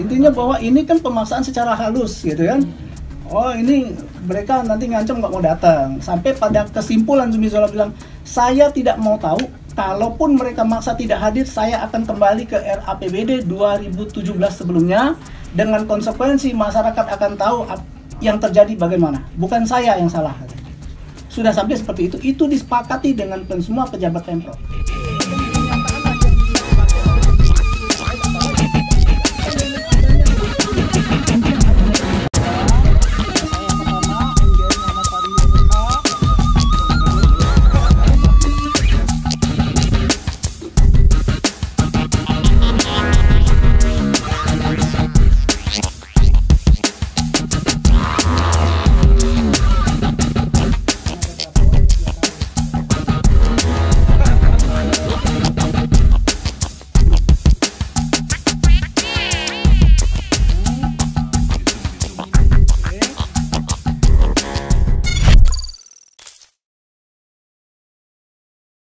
intinya bahwa ini kan pemaksaan secara halus gitu kan. Oh ini mereka nanti ngancam nggak mau datang. Sampai pada kesimpulan Zumi Zola bilang saya tidak mau tahu. Kalaupun mereka maksa tidak hadir saya akan kembali ke RAPBD 2017 sebelumnya. Dengan konsekuensi masyarakat akan tahu yang terjadi bagaimana. Bukan saya yang salah. Sudah sampai seperti itu. Itu disepakati dengan semua pejabat pemprov.